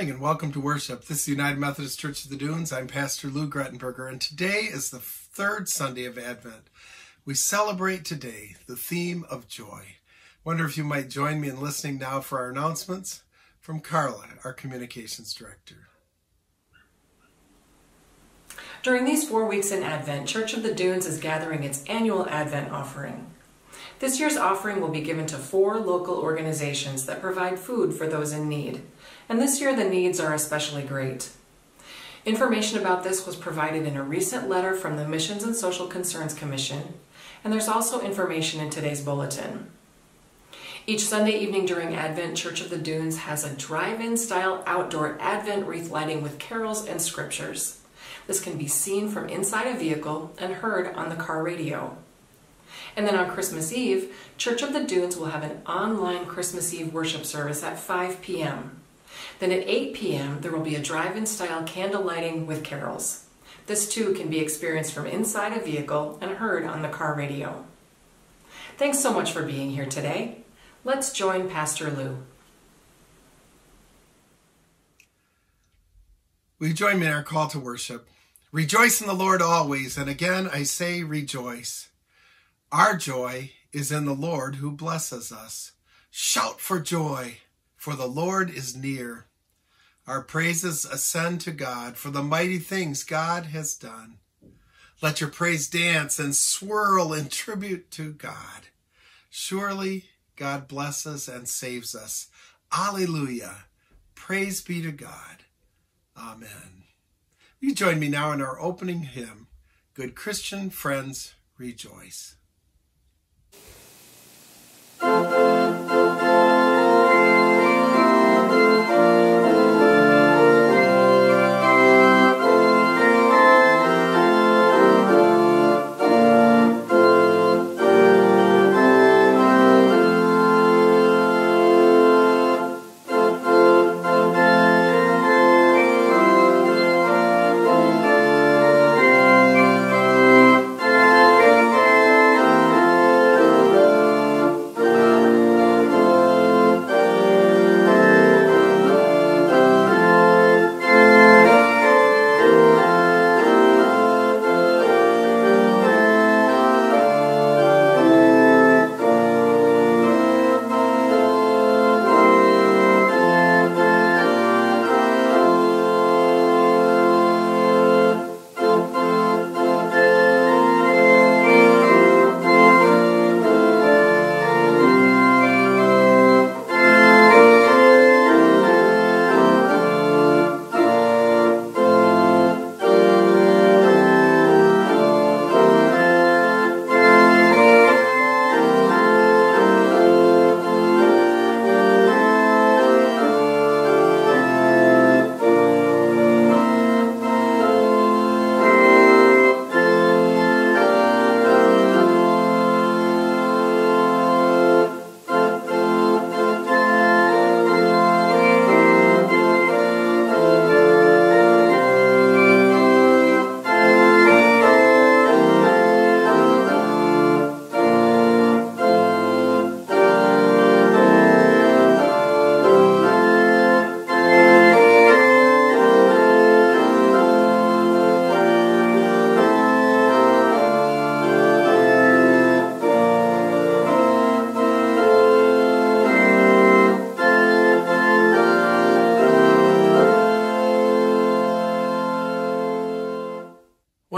Morning and welcome to worship. This is the United Methodist Church of the Dunes. I'm Pastor Lou Grettenberger, and today is the third Sunday of Advent. We celebrate today the theme of joy. Wonder if you might join me in listening now for our announcements from Carla, our communications director. During these four weeks in Advent, Church of the Dunes is gathering its annual Advent offering. This year's offering will be given to four local organizations that provide food for those in need and this year the needs are especially great. Information about this was provided in a recent letter from the Missions and Social Concerns Commission, and there's also information in today's bulletin. Each Sunday evening during Advent, Church of the Dunes has a drive-in style outdoor Advent wreath lighting with carols and scriptures. This can be seen from inside a vehicle and heard on the car radio. And then on Christmas Eve, Church of the Dunes will have an online Christmas Eve worship service at 5 p.m. Then at 8 p.m., there will be a drive-in style candle lighting with carols. This too can be experienced from inside a vehicle and heard on the car radio. Thanks so much for being here today. Let's join Pastor Lou. You join me in our call to worship? Rejoice in the Lord always, and again I say rejoice. Our joy is in the Lord who blesses us. Shout for joy for the Lord is near. Our praises ascend to God for the mighty things God has done. Let your praise dance and swirl in tribute to God. Surely God blesses and saves us. Alleluia. Praise be to God. Amen. You join me now in our opening hymn, Good Christian Friends Rejoice.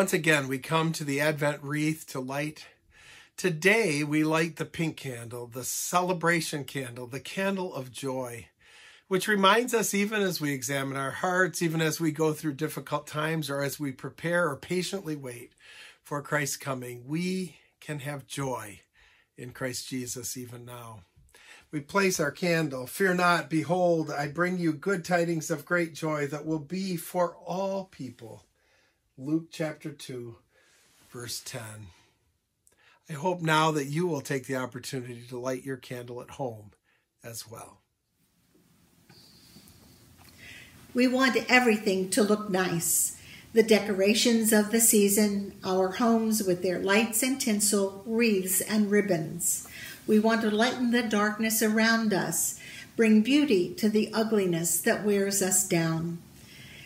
Once again, we come to the Advent wreath to light. Today, we light the pink candle, the celebration candle, the candle of joy, which reminds us, even as we examine our hearts, even as we go through difficult times, or as we prepare or patiently wait for Christ's coming, we can have joy in Christ Jesus even now. We place our candle. Fear not, behold, I bring you good tidings of great joy that will be for all people. Luke chapter 2, verse 10. I hope now that you will take the opportunity to light your candle at home as well. We want everything to look nice. The decorations of the season, our homes with their lights and tinsel, wreaths and ribbons. We want to lighten the darkness around us bring beauty to the ugliness that wears us down.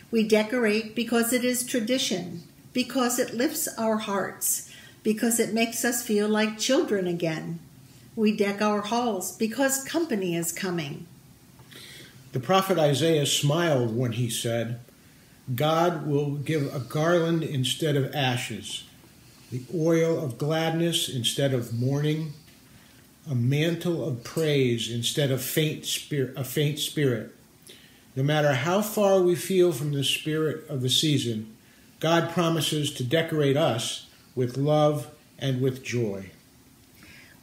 We decorate because it is tradition, because it lifts our hearts, because it makes us feel like children again. We deck our halls because company is coming. The prophet Isaiah smiled when he said, God will give a garland instead of ashes, the oil of gladness instead of mourning, a mantle of praise instead of faint a faint spirit. No matter how far we feel from the spirit of the season, God promises to decorate us with love and with joy.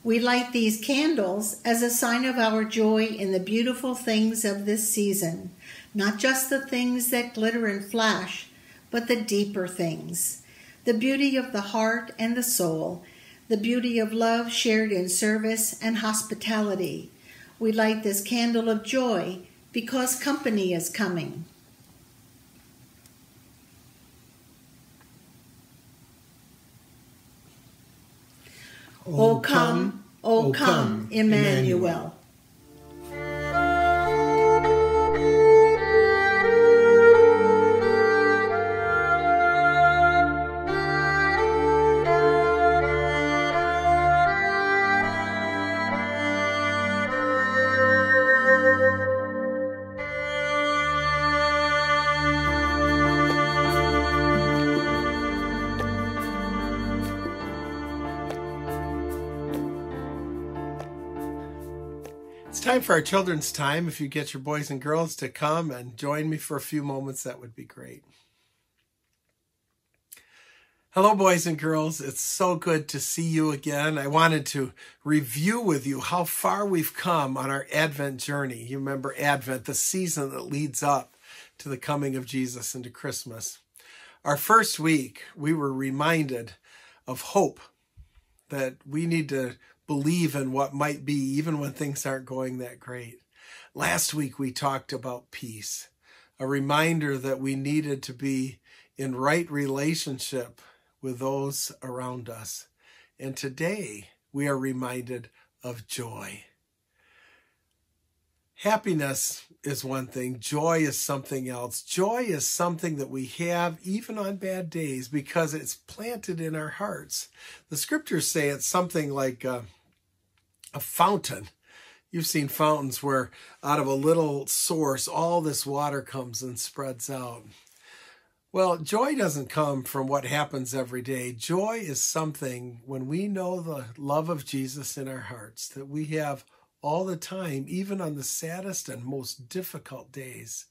We light these candles as a sign of our joy in the beautiful things of this season, not just the things that glitter and flash, but the deeper things the beauty of the heart and the soul, the beauty of love shared in service and hospitality. We light this candle of joy because company is coming. O come, O come, Emmanuel. It's time for our children's time. If you get your boys and girls to come and join me for a few moments, that would be great. Hello, boys and girls. It's so good to see you again. I wanted to review with you how far we've come on our Advent journey. You remember Advent, the season that leads up to the coming of Jesus into Christmas. Our first week, we were reminded of hope that we need to believe in what might be, even when things aren't going that great. Last week, we talked about peace, a reminder that we needed to be in right relationship with those around us. And today, we are reminded of joy. Happiness is one thing, joy is something else. Joy is something that we have even on bad days because it's planted in our hearts. The scriptures say it's something like uh, a fountain. You've seen fountains where out of a little source, all this water comes and spreads out. Well, joy doesn't come from what happens every day. Joy is something when we know the love of Jesus in our hearts that we have all the time, even on the saddest and most difficult days.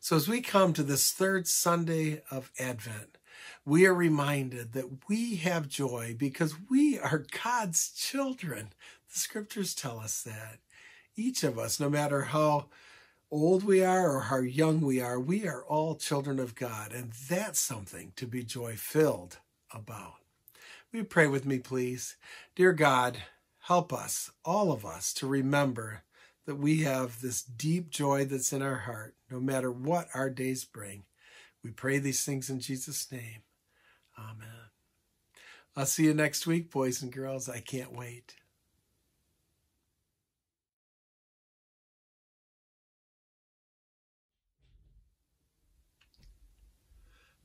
So, as we come to this third Sunday of Advent, we are reminded that we have joy because we are God's children. The scriptures tell us that. Each of us, no matter how old we are or how young we are, we are all children of God. And that's something to be joy filled about. Will you pray with me, please? Dear God, help us, all of us, to remember that we have this deep joy that's in our heart, no matter what our days bring. We pray these things in Jesus' name. Amen. I'll see you next week, boys and girls. I can't wait.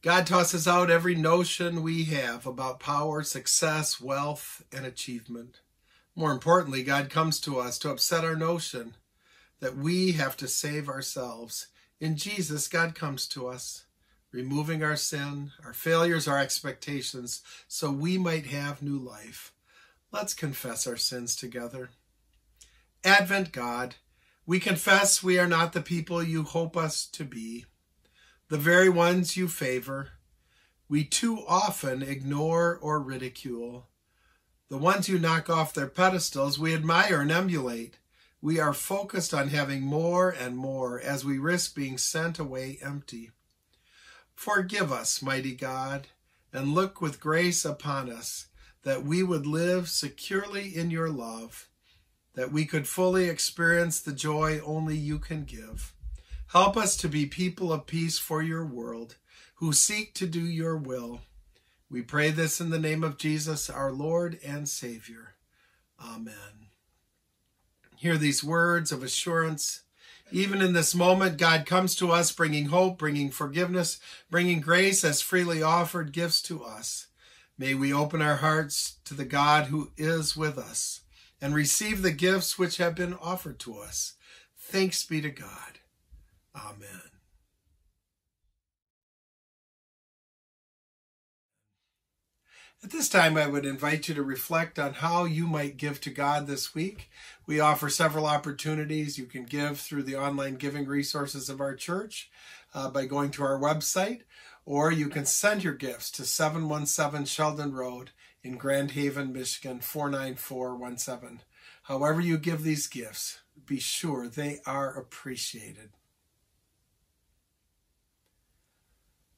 God tosses out every notion we have about power, success, wealth, and achievement. More importantly, God comes to us to upset our notion that we have to save ourselves. In Jesus, God comes to us, removing our sin, our failures, our expectations, so we might have new life. Let's confess our sins together. Advent God, we confess we are not the people you hope us to be the very ones you favor, we too often ignore or ridicule. The ones who knock off their pedestals, we admire and emulate. We are focused on having more and more as we risk being sent away empty. Forgive us, mighty God, and look with grace upon us, that we would live securely in your love, that we could fully experience the joy only you can give. Help us to be people of peace for your world who seek to do your will. We pray this in the name of Jesus, our Lord and Savior. Amen. Hear these words of assurance Even in this moment, God comes to us bringing hope, bringing forgiveness, bringing grace as freely offered gifts to us. May we open our hearts to the God who is with us and receive the gifts which have been offered to us. Thanks be to God. Amen. At this time, I would invite you to reflect on how you might give to God this week. We offer several opportunities. You can give through the online giving resources of our church uh, by going to our website, or you can send your gifts to 717 Sheldon Road in Grand Haven, Michigan 49417. However, you give these gifts, be sure they are appreciated.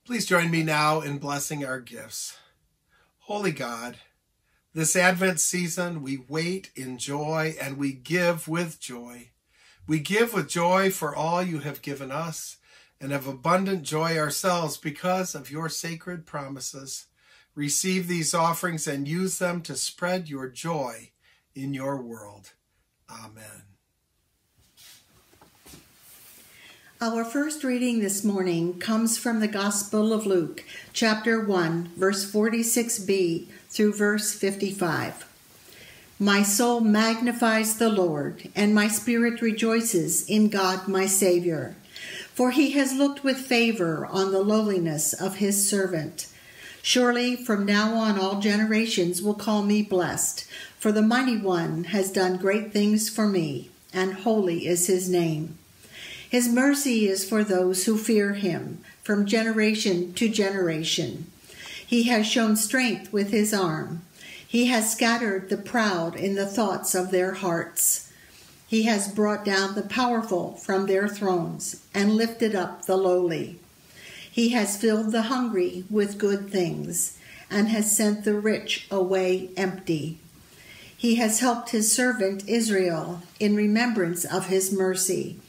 Please join me now in blessing our gifts. Holy God, this Advent season we wait in joy and we give with joy. We give with joy for all you have given us and have abundant joy ourselves because of your sacred promises. Receive these offerings and use them to spread your joy in your world. Amen. Our first reading this morning comes from the Gospel of Luke, chapter 1, verse 46b through verse 55. My soul magnifies the Lord, and my spirit rejoices in God my Savior, for he has looked with favor on the lowliness of his servant. Surely from now on all generations will call me blessed, for the Mighty One has done great things for me, and holy is his name. His mercy is for those who fear him from generation to generation. He has shown strength with his arm. He has scattered the proud in the thoughts of their hearts. He has brought down the powerful from their thrones and lifted up the lowly. He has filled the hungry with good things and has sent the rich away empty. He has helped his servant Israel in remembrance of his mercy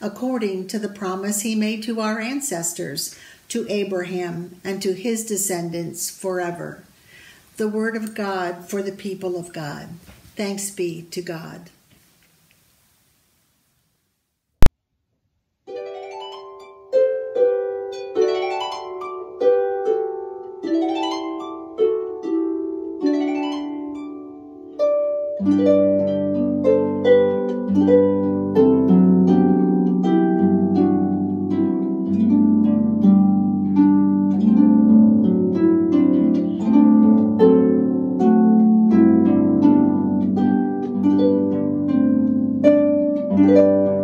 according to the promise he made to our ancestors, to Abraham, and to his descendants forever. The word of God for the people of God. Thanks be to God. Música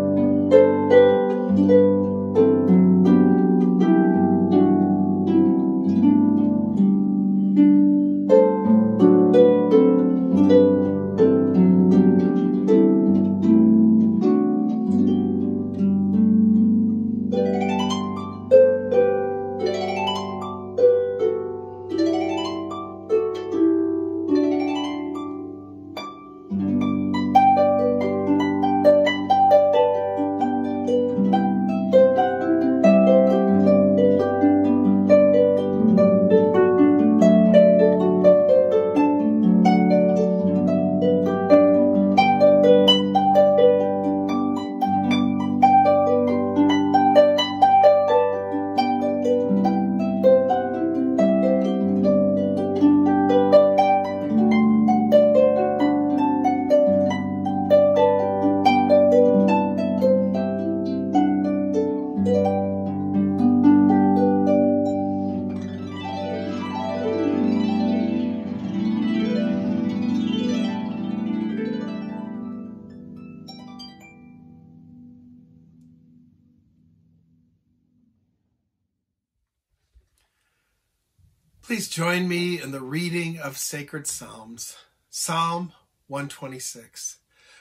Please join me in the reading of sacred Psalms. Psalm 126.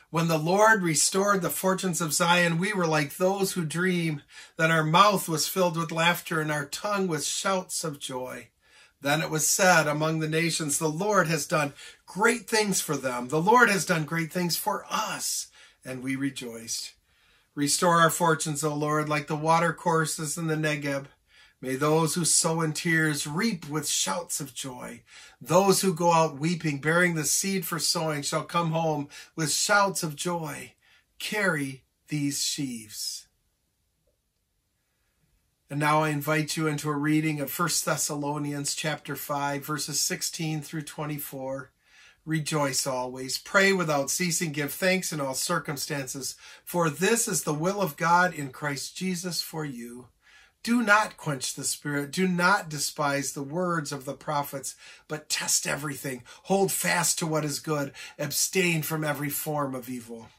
When the Lord restored the fortunes of Zion, we were like those who dream. Then our mouth was filled with laughter and our tongue with shouts of joy. Then it was said among the nations, The Lord has done great things for them. The Lord has done great things for us. And we rejoiced. Restore our fortunes, O Lord, like the water courses in the Negeb. May those who sow in tears reap with shouts of joy. Those who go out weeping, bearing the seed for sowing, shall come home with shouts of joy. Carry these sheaves. And now I invite you into a reading of 1 Thessalonians chapter 5 verses 16 through 24. Rejoice always, pray without ceasing, give thanks in all circumstances, for this is the will of God in Christ Jesus for you. Do not quench the spirit, do not despise the words of the prophets, but test everything, hold fast to what is good, abstain from every form of evil.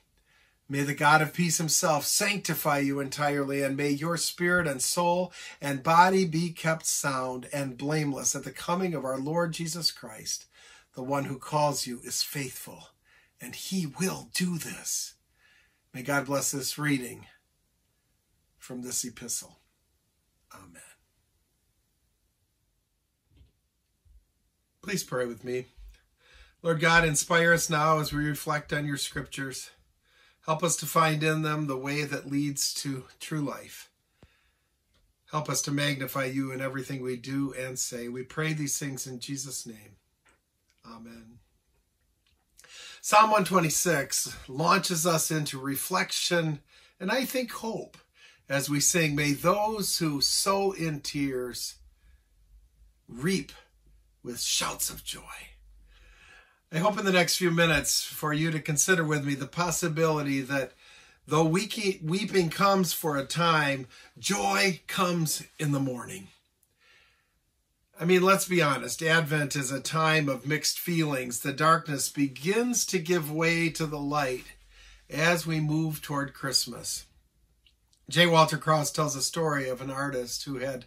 May the God of peace himself sanctify you entirely, and may your spirit and soul and body be kept sound and blameless at the coming of our Lord Jesus Christ. The one who calls you is faithful, and he will do this. May God bless this reading from this epistle. Amen. Please pray with me. Lord God, inspire us now as we reflect on your scriptures. Help us to find in them the way that leads to true life. Help us to magnify you in everything we do and say. We pray these things in Jesus' name. Amen. Psalm 126 launches us into reflection and I think hope as we sing, May those who sow in tears reap with shouts of joy. I hope in the next few minutes for you to consider with me the possibility that though weeping comes for a time, joy comes in the morning. I mean, let's be honest. Advent is a time of mixed feelings. The darkness begins to give way to the light as we move toward Christmas. J. Walter Krauss tells a story of an artist who had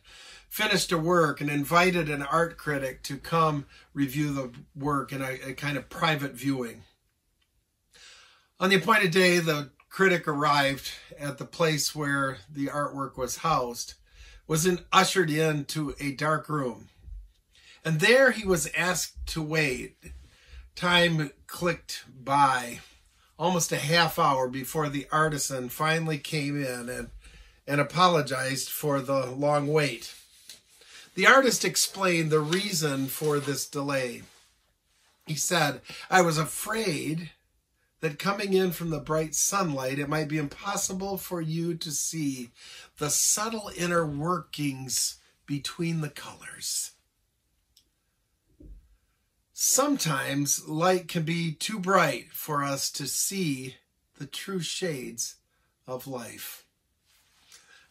finished a work and invited an art critic to come review the work in a, a kind of private viewing. On the appointed day, the critic arrived at the place where the artwork was housed, was in, ushered into a dark room. And there he was asked to wait. Time clicked by almost a half hour before the artisan finally came in and, and apologized for the long wait. The artist explained the reason for this delay. He said, I was afraid that coming in from the bright sunlight, it might be impossible for you to see the subtle inner workings between the colors. Sometimes light can be too bright for us to see the true shades of life.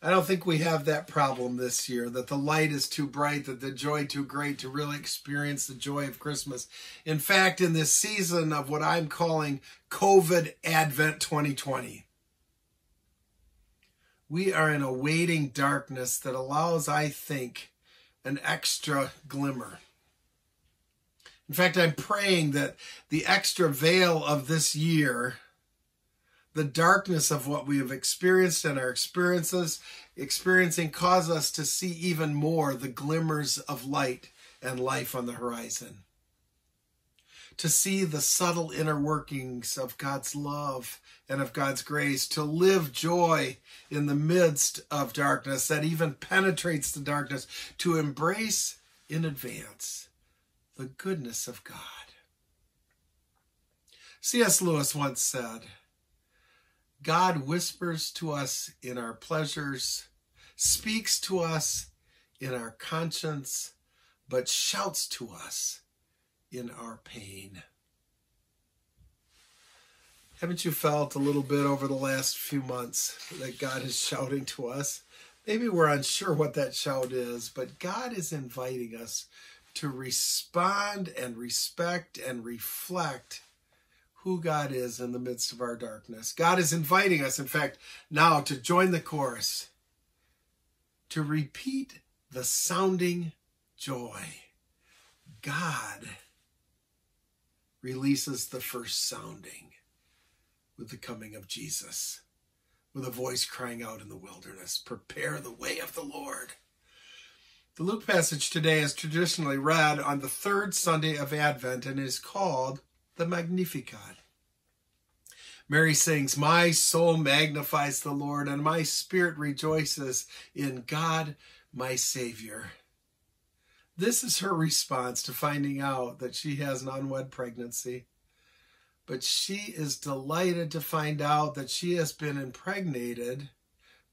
I don't think we have that problem this year that the light is too bright, that the joy too great to really experience the joy of Christmas. In fact, in this season of what I'm calling COVID Advent 2020, we are in a waiting darkness that allows, I think, an extra glimmer. In fact, I'm praying that the extra veil of this year the darkness of what we have experienced and our experiences experiencing cause us to see even more the glimmers of light and life on the horizon. To see the subtle inner workings of God's love and of God's grace, to live joy in the midst of darkness that even penetrates the darkness, to embrace in advance the goodness of God. C.S. Lewis once said, God whispers to us in our pleasures, speaks to us in our conscience, but shouts to us in our pain. Haven't you felt a little bit over the last few months that God is shouting to us? Maybe we're unsure what that shout is, but God is inviting us to respond and respect and reflect who God is in the midst of our darkness. God is inviting us, in fact, now to join the chorus, to repeat the sounding joy. God releases the first sounding with the coming of Jesus, with a voice crying out in the wilderness, Prepare the way of the Lord. The Luke passage today is traditionally read on the third Sunday of Advent and is called the Magnificat. Mary sings, My soul magnifies the Lord, and my spirit rejoices in God, my Savior. This is her response to finding out that she has an unwed pregnancy. But she is delighted to find out that she has been impregnated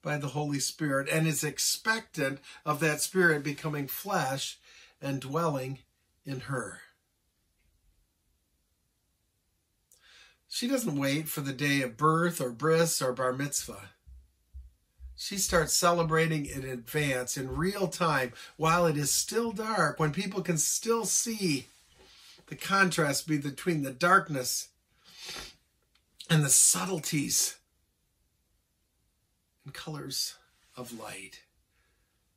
by the Holy Spirit and is expectant of that Spirit becoming flesh and dwelling in her. She doesn't wait for the day of birth or bris or bar mitzvah. She starts celebrating in advance, in real time, while it is still dark, when people can still see the contrast between the darkness and the subtleties and colors of light.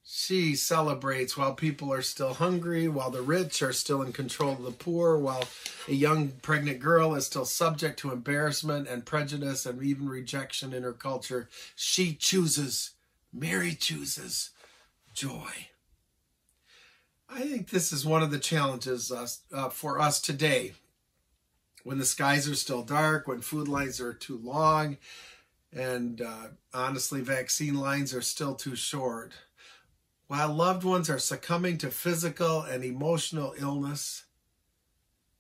She celebrates while people are still hungry, while the rich are still in control of the poor, while a young pregnant girl is still subject to embarrassment and prejudice and even rejection in her culture. She chooses, Mary chooses joy. I think this is one of the challenges uh, uh, for us today. When the skies are still dark, when food lines are too long, and uh, honestly, vaccine lines are still too short while loved ones are succumbing to physical and emotional illness,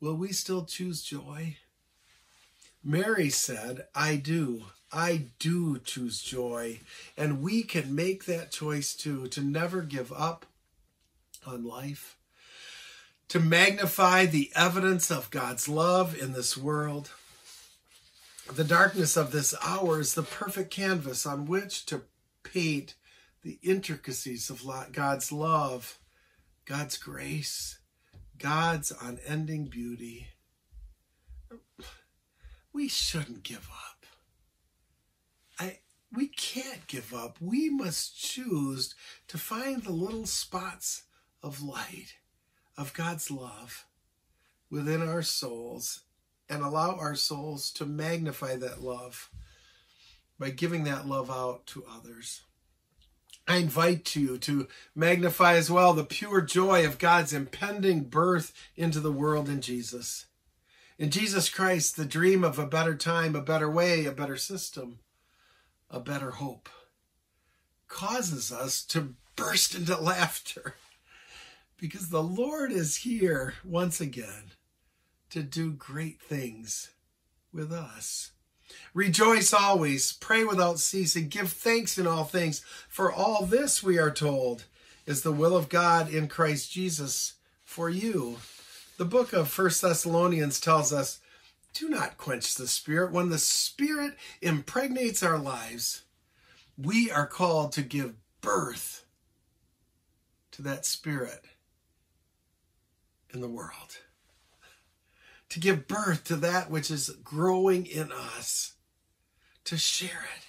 will we still choose joy? Mary said, I do. I do choose joy. And we can make that choice too, to never give up on life, to magnify the evidence of God's love in this world. The darkness of this hour is the perfect canvas on which to paint the intricacies of God's love, God's grace, God's unending beauty. We shouldn't give up. I we can't give up. We must choose to find the little spots of light of God's love within our souls and allow our souls to magnify that love by giving that love out to others. I invite you to magnify as well the pure joy of God's impending birth into the world in Jesus. In Jesus Christ, the dream of a better time, a better way, a better system, a better hope causes us to burst into laughter because the Lord is here once again to do great things with us. Rejoice always, pray without ceasing, give thanks in all things, for all this, we are told, is the will of God in Christ Jesus for you. The book of First Thessalonians tells us, do not quench the Spirit. When the Spirit impregnates our lives, we are called to give birth to that Spirit in the world to give birth to that which is growing in us, to share it.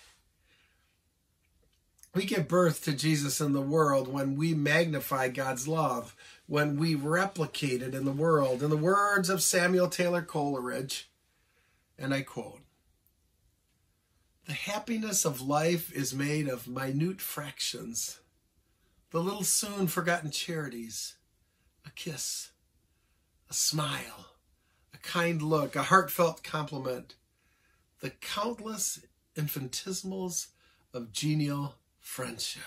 We give birth to Jesus in the world when we magnify God's love, when we replicate it in the world. In the words of Samuel Taylor Coleridge, and I quote, the happiness of life is made of minute fractions, the little soon forgotten charities, a kiss, a smile, kind look, a heartfelt compliment, the countless infinitesimals of genial friendship.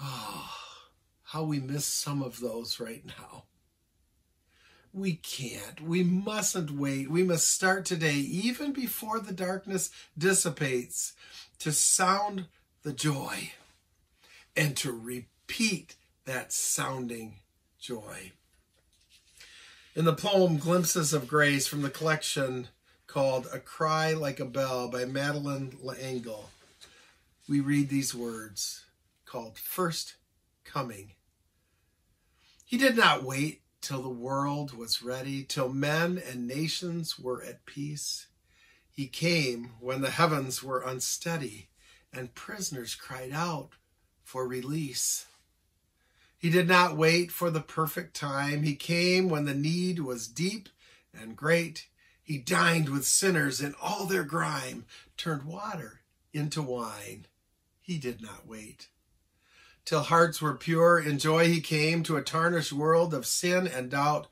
Oh, how we miss some of those right now. We can't. We mustn't wait. We must start today, even before the darkness dissipates, to sound the joy and to repeat that sounding joy. In the poem Glimpses of Grace from the collection called A Cry Like a Bell by Madeleine L'Engle, we read these words called First Coming. He did not wait till the world was ready, till men and nations were at peace. He came when the heavens were unsteady and prisoners cried out for release. He did not wait for the perfect time. He came when the need was deep and great. He dined with sinners in all their grime, turned water into wine. He did not wait. Till hearts were pure in joy, he came to a tarnished world of sin and doubt,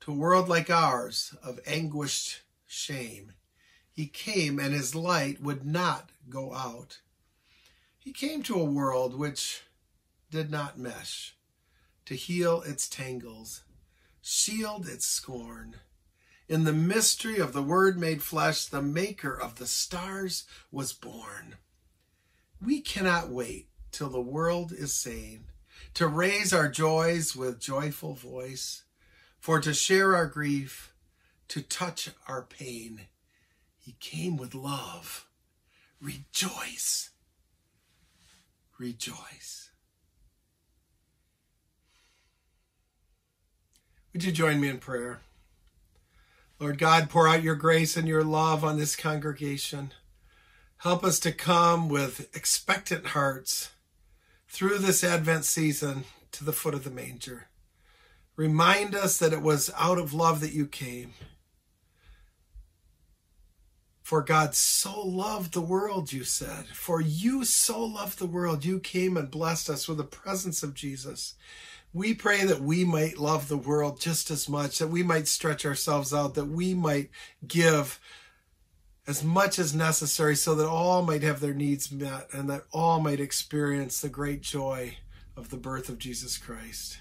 to a world like ours of anguished shame. He came and his light would not go out. He came to a world which did not mesh, to heal its tangles, shield its scorn. In the mystery of the Word made flesh, the Maker of the stars was born. We cannot wait till the world is sane to raise our joys with joyful voice, for to share our grief, to touch our pain. He came with love. Rejoice. Rejoice. Would you join me in prayer? Lord God, pour out your grace and your love on this congregation. Help us to come with expectant hearts through this Advent season to the foot of the manger. Remind us that it was out of love that you came. For God so loved the world, you said. For you so loved the world, you came and blessed us with the presence of Jesus. We pray that we might love the world just as much, that we might stretch ourselves out, that we might give as much as necessary so that all might have their needs met and that all might experience the great joy of the birth of Jesus Christ.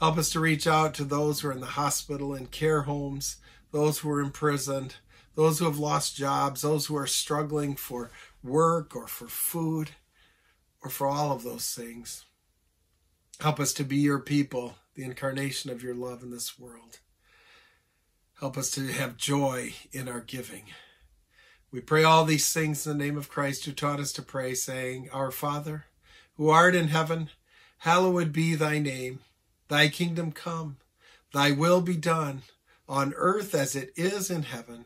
Help us to reach out to those who are in the hospital and care homes, those who are imprisoned, those who have lost jobs, those who are struggling for work or for food or for all of those things. Help us to be your people, the incarnation of your love in this world. Help us to have joy in our giving. We pray all these things in the name of Christ who taught us to pray, saying, Our Father, who art in heaven, hallowed be thy name. Thy kingdom come, thy will be done, on earth as it is in heaven.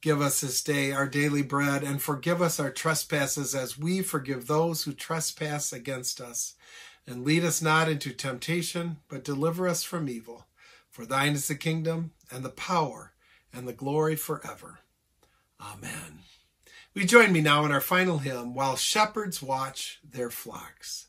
Give us this day our daily bread, and forgive us our trespasses as we forgive those who trespass against us and lead us not into temptation, but deliver us from evil. For thine is the kingdom, and the power, and the glory forever. Amen. We join me now in our final hymn, While Shepherds Watch Their Flocks.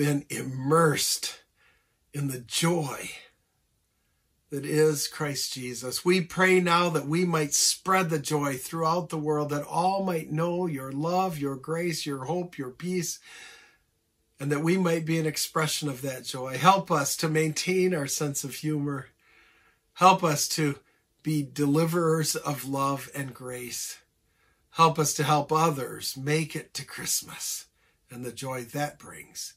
Been immersed in the joy that is Christ Jesus. We pray now that we might spread the joy throughout the world, that all might know your love, your grace, your hope, your peace, and that we might be an expression of that joy. Help us to maintain our sense of humor. Help us to be deliverers of love and grace. Help us to help others make it to Christmas and the joy that brings.